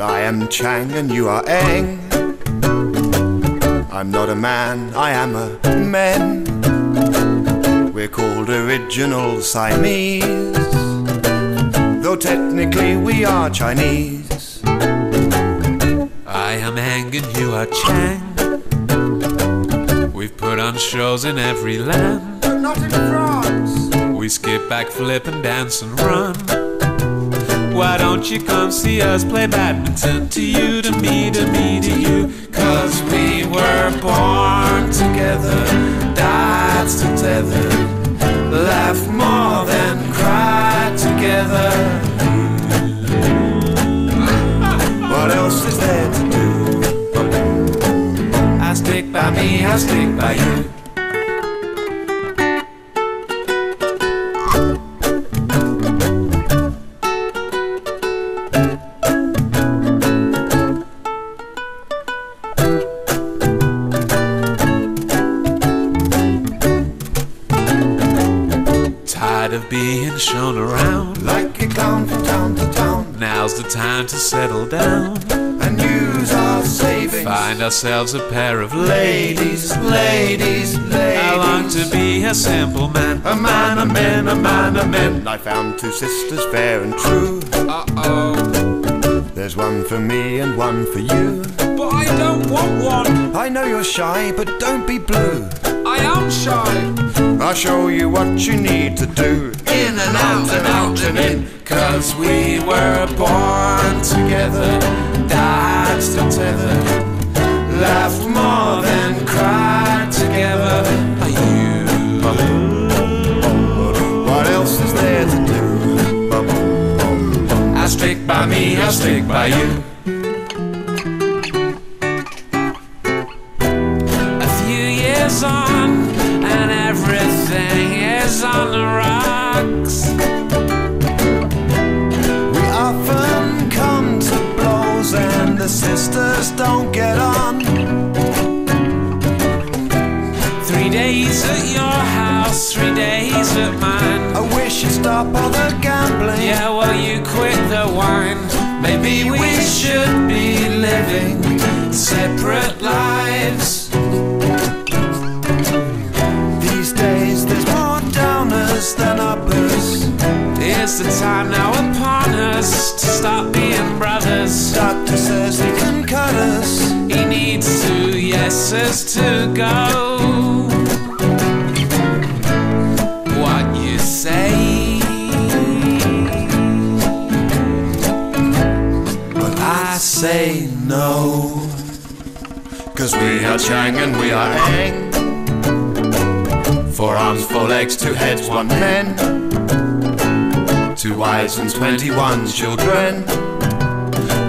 am Chang and you are Eng. I'm not a man, I am a men. We're called original Siamese, though technically we are Chinese. I am Eng and you are Chang. We've put on shows in every land. But not in France. We skip back, flip, and dance and run. Why don't you come see us play badminton? To you, to me, to me, to you. Cause we were born together, died tethered, laughed more than cried together. What else is there to do? I stick by me, I stick by you. Of being shown around. Like a clown from town to town, Now's the time to settle down. and use our savings. Find ourselves a pair of ladies, ladies, ladies. I long to be a simple man, A man, a man, a man, a man. I found two sisters fair and true. Uh oh, There's one for me and one for you. but I don't want one. I know you're shy, but don't be blue. I am shy. I'll show you what you need to do. In and out and out and in. Cause we were born together, died still tethered, laughed more than cried together. Are you? What else is there to do? I stick by me, I stick by you. Sisters don't get on. Three days at your house, three days at mine. I wish you'd stop all the gambling. Yeah, well, you quit the wine. Maybe we should be living separate lives. Yeses to go. What you say? But I say no. Cause we are Chang and we are Eng. Four arms, four legs, two heads, one men. Two wives and twenty-one children.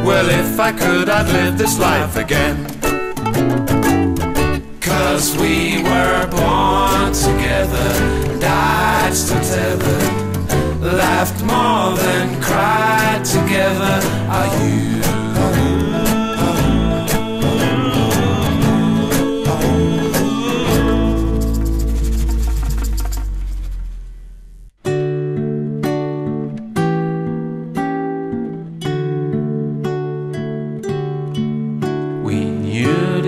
Well, if I could, I'd live this life again. Cause we were born together, died still tethered, laughed more than cried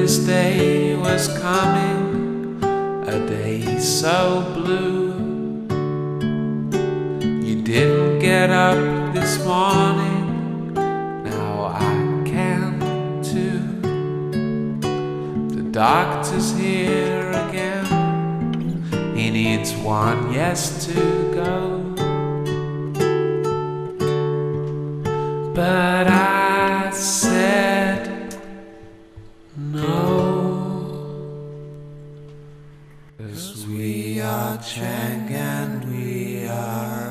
this day was coming, a day so blue. You didn't get up this morning, now I can too. The doctor's here again, he needs one yes to go. But I said Chang and we are.